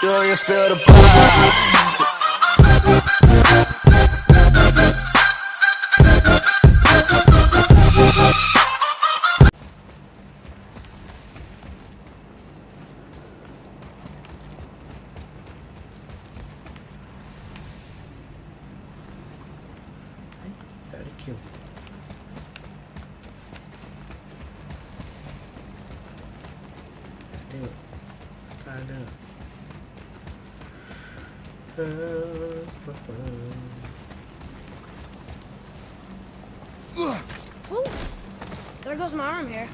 Do you feel the vibes? Ooh, there goes my arm here.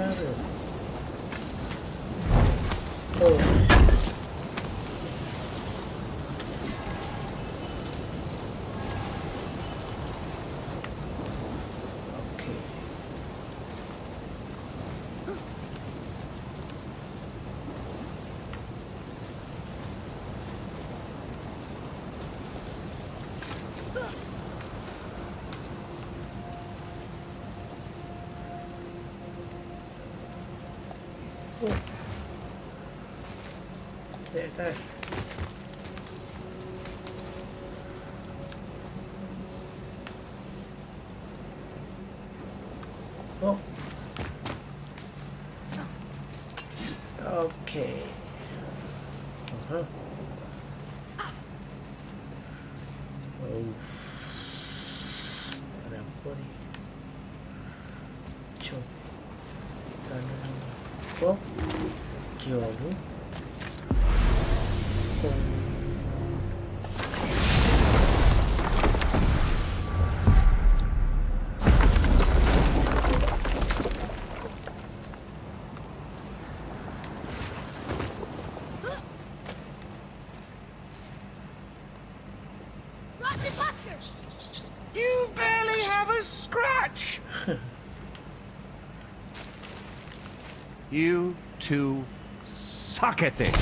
Mesti ada cara. Oh. Okey. Oh. Atas. Oh. Okay. Uh-huh. Oh. Ni? You two suck at this.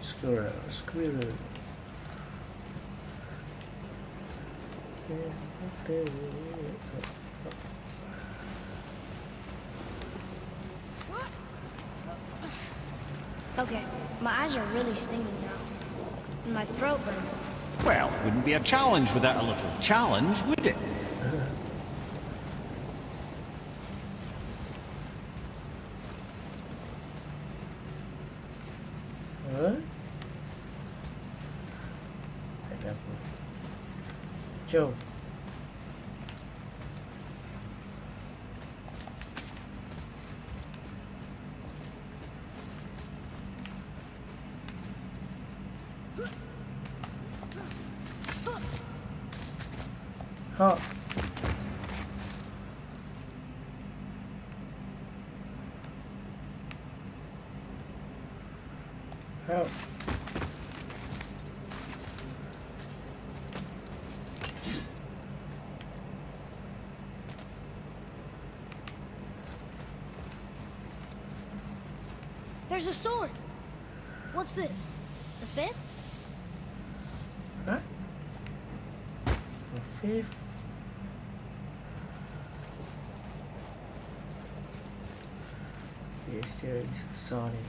Squirrel Squirrel Okay, my eyes are really stinging now. And my throat burns. Well, it wouldn't be a challenge without a little challenge, would it? Huh? Ada Jom Ha. Help. There's a sword. What's this? The fifth? Huh? A fifth? Lagi susah ni.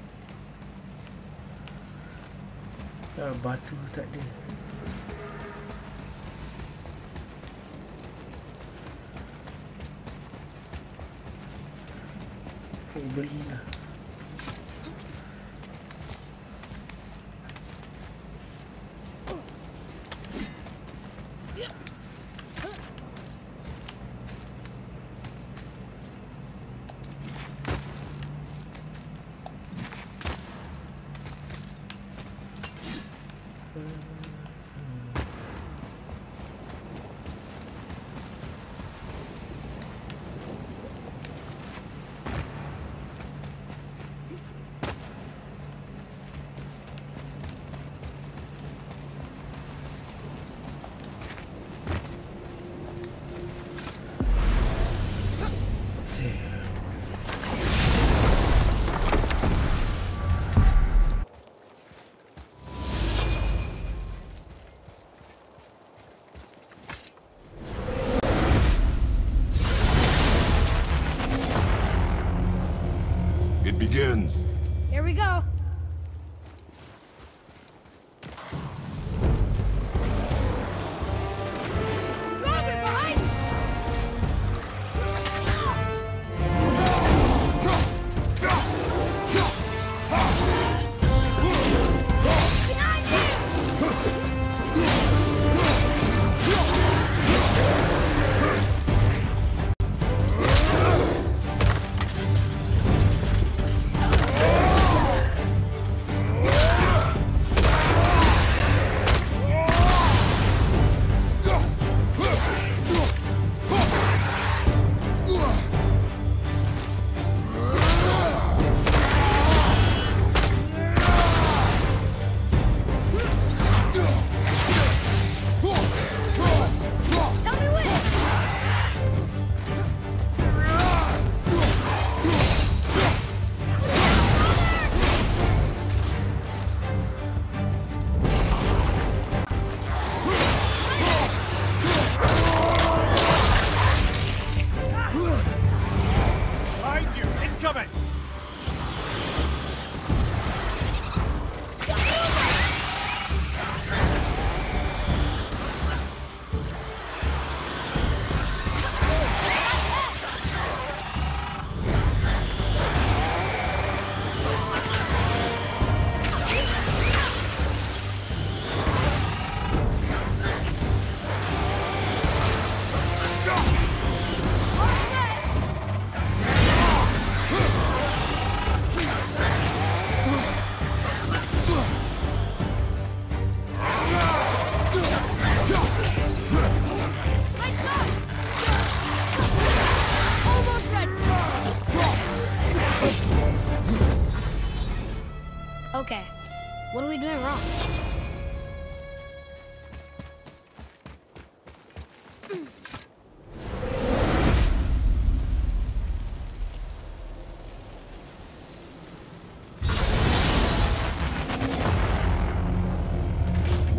Ah, batu tak ada. Okay, belilah.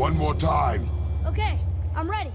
One more time. Okay, I'm ready.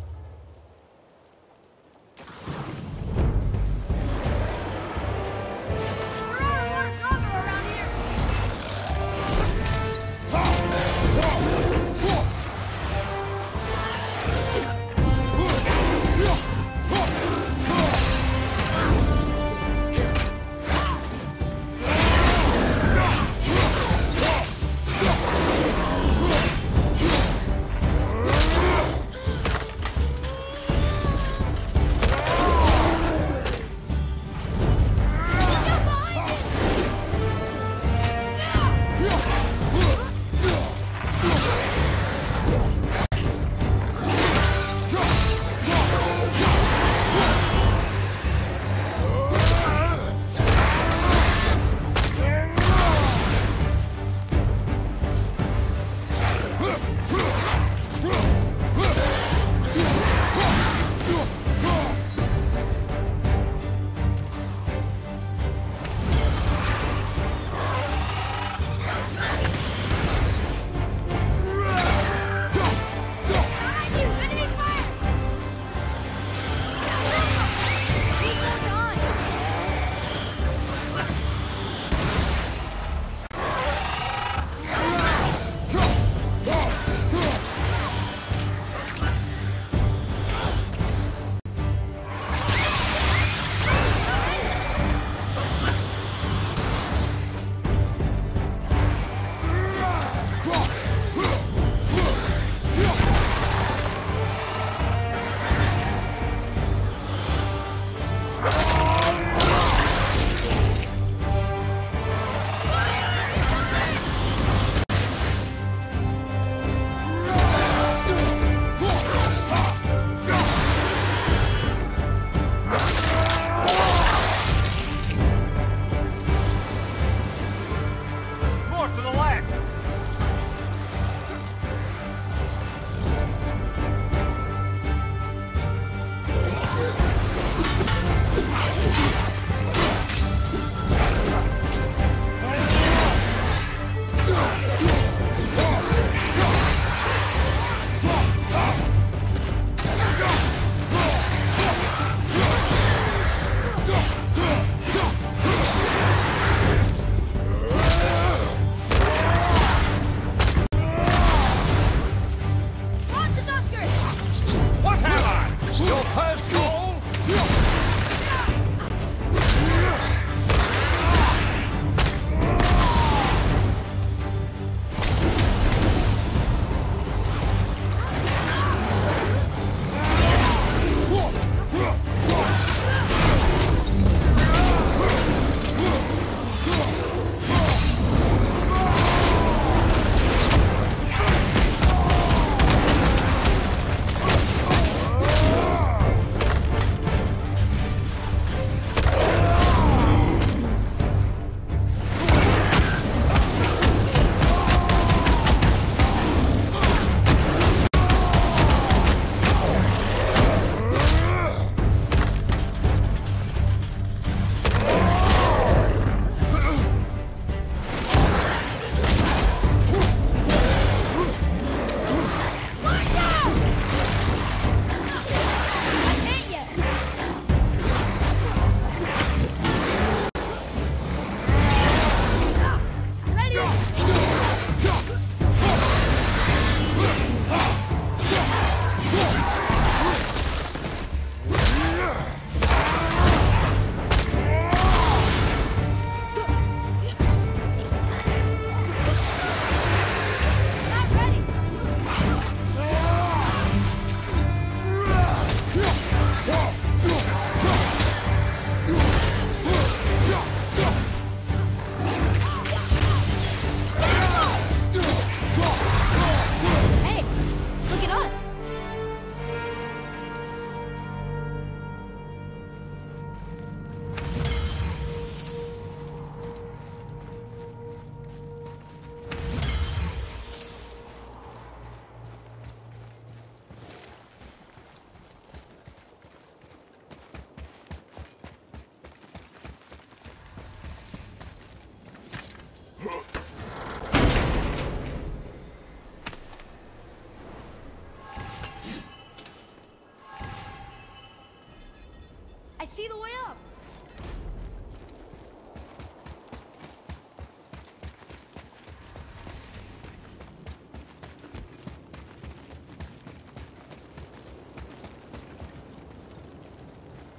See the way up.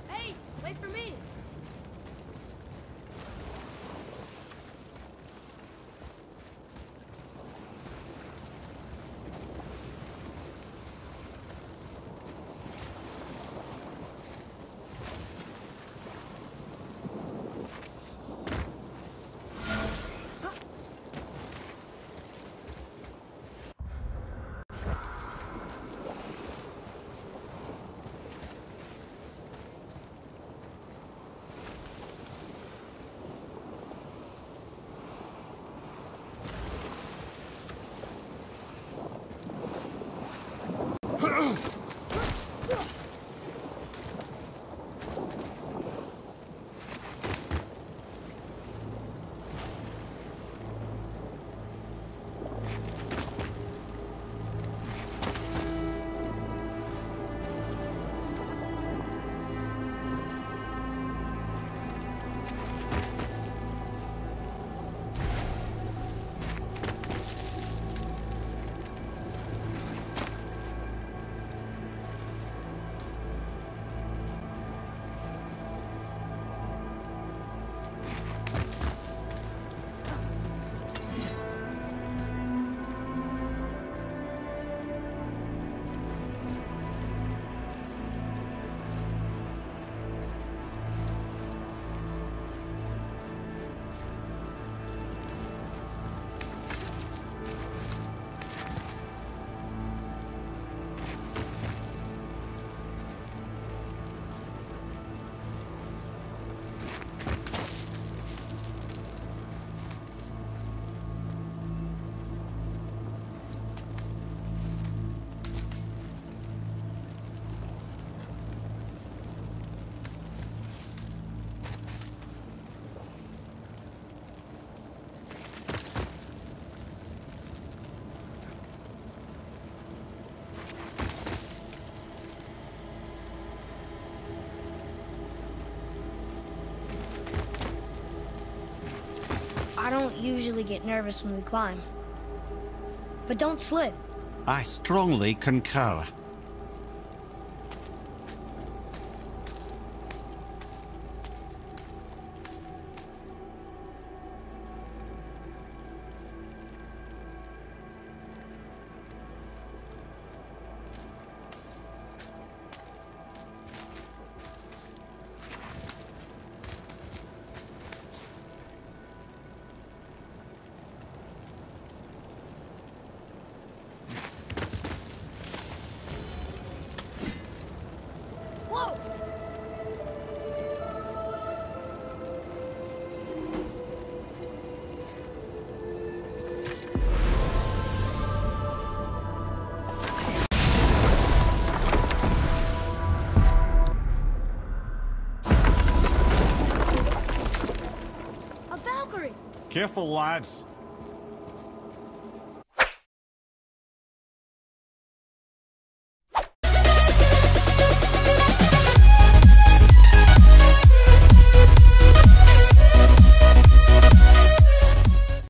Hey, wait for me. Don't usually get nervous when we climb. But don't slip. I strongly concur. Careful, lads.